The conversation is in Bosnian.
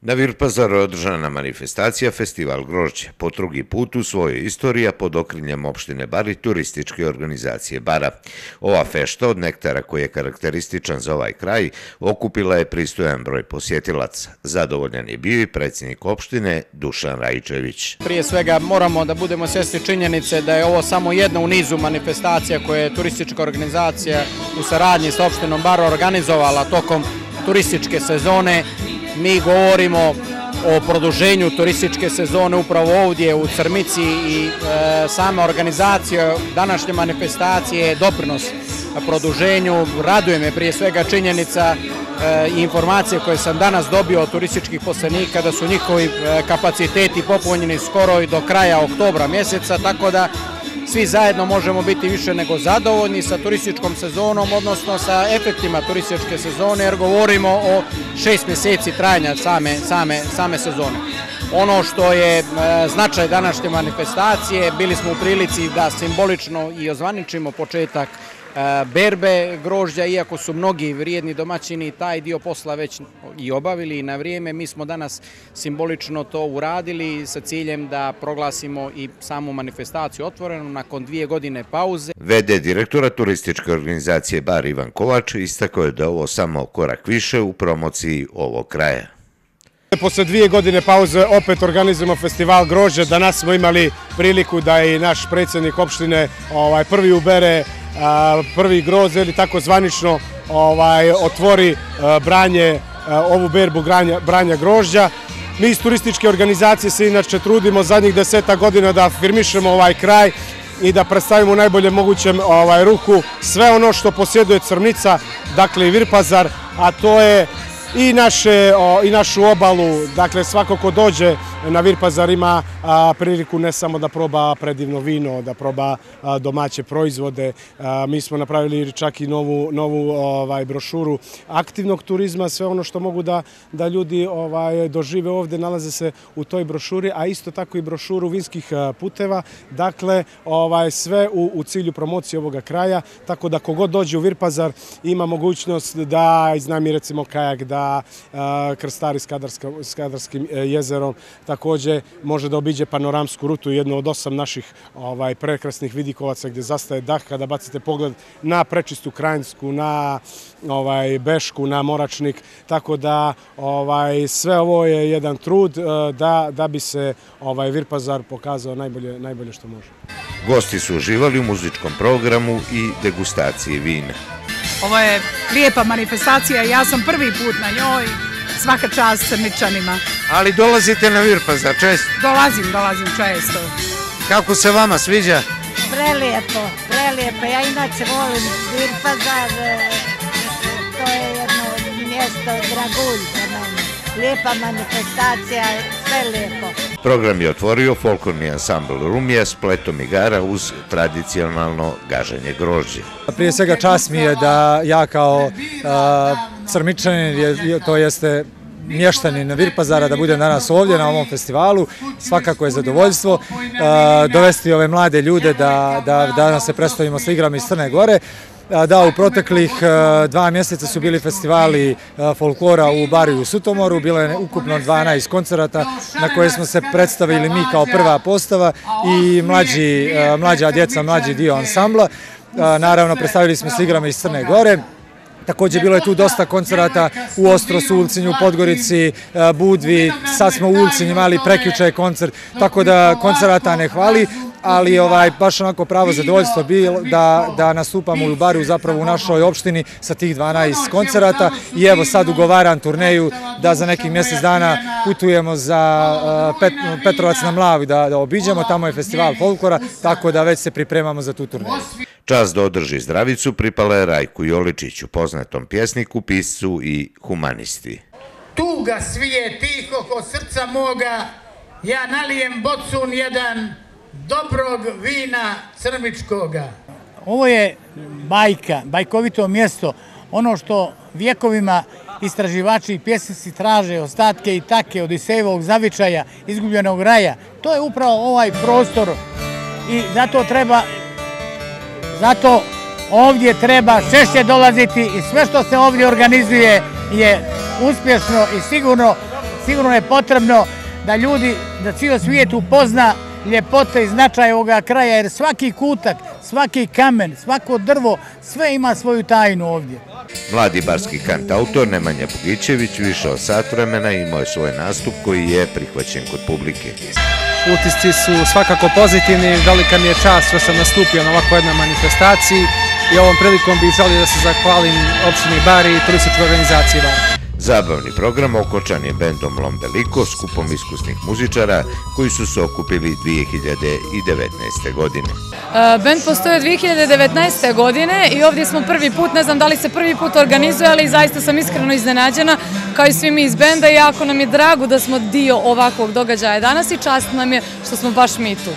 Na Virpazaru je održana manifestacija Festival grožđe, po drugi put u svojoj istorija pod okrinjem opštine Bar i turističke organizacije Bara. Ova fešta od nektara koji je karakterističan za ovaj kraj okupila je pristojan broj posjetilaca. Zadovoljan je bio i predsjednik opštine Dušan Rajičević. Prije svega moramo da budemo svjesni činjenice da je ovo samo jedna u nizu manifestacija koje je turistička organizacija u saradnji sa opštinom Bar organizovala tokom turističke sezone mi govorimo o produženju turističke sezone upravo ovdje u Crmici i e, sama organizacija današnje manifestacije je doprinos produženju. Raduje me prije svega činjenica e, i informacije koje sam danas dobio od turističkih poslenika da su njihovi e, kapaciteti popunjeni skoro i do kraja oktobra mjeseca, tako da svi zajedno možemo biti više nego zadovoljni sa turističkom sezonom, odnosno sa efektima turističke sezone, jer govorimo o šest mjeseci trajanja same sezone. Ono što je e, značaj današnje manifestacije, bili smo u prilici da simbolično i ozvaničimo početak berbe grožđa, iako su mnogi vrijedni domaćini taj dio posla već i obavili na vrijeme, mi smo danas simbolično to uradili sa ciljem da proglasimo i samu manifestaciju otvorenu nakon dvije godine pauze. Vede direktora turističke organizacije Bar Ivan Kovač istakao je da ovo samo korak više u promociji ovog kraja. Posle dvije godine pauze opet organizujemo festival grožđa. Danas smo imali priliku da i naš predsjednik opštine ovaj, prvi ubere prvi groz ili tako zvanično ovaj, otvori e, branje, e, ovu berbu branja grožđa. Mi iz turističke organizacije se inače trudimo zadnjih deseta godina da afirmišemo ovaj kraj i da predstavimo u najboljem mogućem ovaj, ruku sve ono što posjeduje Crnica, dakle i Virpazar, a to je i našu obalu, dakle svako ko dođe na Virpazar ima priliku ne samo da proba predivno vino, da proba domaće proizvode. Mi smo napravili čak i novu ovaj, brošuru aktivnog turizma, sve ono što mogu da ljudi ovaj, dožive ovde nalaze se u toj brošuri, a isto tako i brošuru vinskih puteva. Dakle, ovaj, sve u cilju promocije ovoga kraja, tako da kogod dođe u Virpazar ima mogućnost da iznajmi recimo kajak, da krstari s Kadarskim e, jezerom, također može da obiđe panoramsku rutu, jednu od osam naših ovaj, prekrasnih vidikovaca gdje zastaje dah kada bacite pogled na prečistu Krajinsku, na ovaj, Bešku, na Moračnik, tako da ovaj, sve ovo je jedan trud eh, da bi se Virpazar pokazao najbolje što može. Gosti su uživali u muzičkom programu i degustaciji vina. Ovo je lijepa manifestacija, ja sam prvi put na njoj, svaka čast crničanima. Ali dolazite na Virpazar često? Dolazim, dolazim često. Kako se vama sviđa? Prelijepo, prelijepo. Ja inače volim Virpazar, e, to je jedno mjesto dragulj za mene. Lijepa manifestacija, sve lijepo. Program je otvorio folklorni ansambl Rumija s pletom igara uz tradicionalno gaženje grožđe. Prije svega čas mi je da ja kao crmičanin, to jeste mještanina Virpazara da bude danas ovdje na ovom festivalu. Svakako je zadovoljstvo dovesti ove mlade ljude da danas se predstavimo sa igrama iz Crne Gore. Da, u proteklih dva mjeseca su bili festivali folklora u Bari u Sutomoru, bilo je ukupno 12 koncerata na koje smo se predstavili mi kao prva postava i mlađa djeca, mlađi dio ansambla. Naravno, predstavili smo se igrama iz Crne Gore. Također bilo je tu dosta koncerata u Ostrosu, Ulcinju, Podgorici, e, Budvi, sad smo u Ulcinju imali prekjuče koncert, tako da koncerata ne hvali, ali ovaj, baš onako pravo zadovoljstvo bilo da nastupamo u Baru zapravo u našoj opštini sa tih 12 koncerata. I evo sad ugovaram turneju da za nekih mjesec dana putujemo za e, Petrovac na Mlavi da obiđemo, tamo je festival folklora, tako da već se pripremamo za tu turneju. Čas da održi zdravicu pripala je Rajku Joličiću, poznatom pjesniku, piscu i humanisti. Tuga svije tiho ko srca moga, ja nalijem bocun jedan dobrog vina crmičkoga. Ovo je bajka, bajkovito mjesto, ono što vjekovima istraživači i pjesnici traže ostatke i take od Isejevog zavičaja, izgubljenog raja. To je upravo ovaj prostor i zato treba Zato ovdje treba češće dolaziti i sve što se ovdje organizuje je uspješno i sigurno sigurno je potrebno da ljudi, da cijel svijet upozna ljepote i značaj ovoga kraja, jer svaki kutak, svaki kamen, svako drvo, sve ima svoju tajnu ovdje. Mladi barski kantautor Nemanja Bogićević više od sat vremena imao je svoj nastup koji je prihvaćen kod publike. Utisci su svakako pozitivni, velika mi je čast što sam nastupio na ovako jednoj manifestaciji i ovom prilikom bih želio da se zahvalim opštini Bari i turističkoj organizaciji Bari. Zabavni program okočan je bendom Lombeliko skupom iskusnih muzičara koji su se okupili 2019. godine. E, bend postoje od 2019. godine i ovdje smo prvi put, ne znam da li se prvi put organizuje, ali zaista sam iskreno iznenađena kao i svi mi iz benda i jako nam je drago da smo dio ovakvog događaja danas i čast nam je što smo baš mi tu.